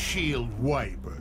Shield wiper.